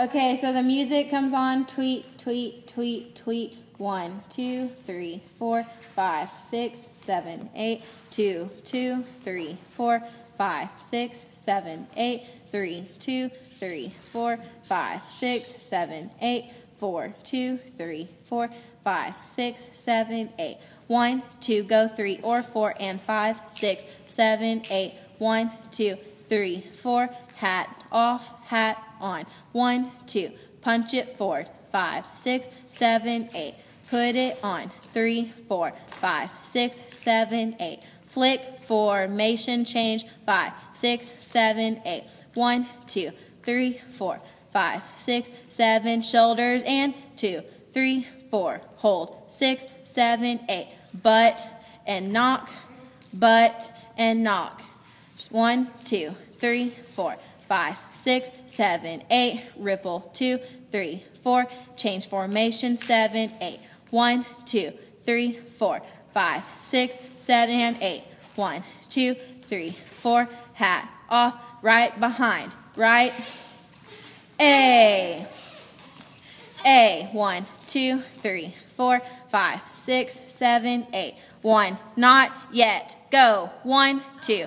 Okay, so the music comes on. Tweet, tweet, tweet, tweet. One, two, three, four, five, six, seven, eight. Two, two, three, four, five, six, seven, eight. Three, two, three, four, five, six, seven, eight. Four, two, three, four, five, six, seven, eight. One, two, go three or four and five, six, seven, eight. One, two, three, four. Hat off, hat on. One, two, punch it forward. Five, six, seven, eight. Put it on. Three, four, five, six, seven, eight. Flick, formation, change. Five, six, seven, eight. One, two, three, four, five, six, seven. Shoulders and two, three, four. Hold. Six, seven, eight. Butt and knock, butt and knock. One, two, three, four, five, six, seven, eight. Ripple, two, three, four. Change formation, seven, eight. One, two, three, four, five, six, seven, and eight. One, two, three, four. Hat off, right behind, right. A. A. One, two, three, four, five, six, seven, eight. One, not yet. Go. One, two,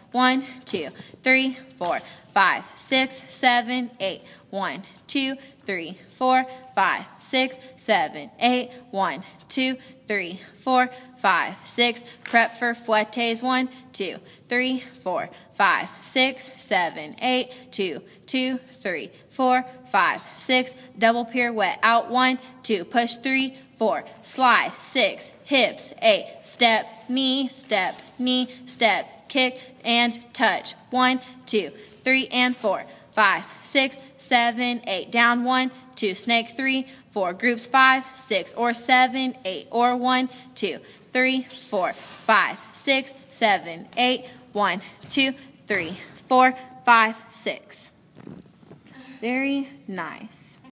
One, two, three, four, five, six, seven, eight. One, two, three, four, five, six, seven, eight. One, two, three, four, five, six. Prep for fouettes. One, two, three, four, five, six, seven, eight. Two, two, three, four, five, six. Double pirouette. Out. One, two. Push. Three, four. Slide. Six. Hips. Eight. Step. Knee. Step. Knee. Step. Kick and touch. One, two, three, and four. Five, six, seven, eight. Down. One, two. Snake. Three, four. Groups. Five, six, or seven, eight, or one, two, three, four, five, six, seven, eight. One, two, three, four, five, six. Very nice.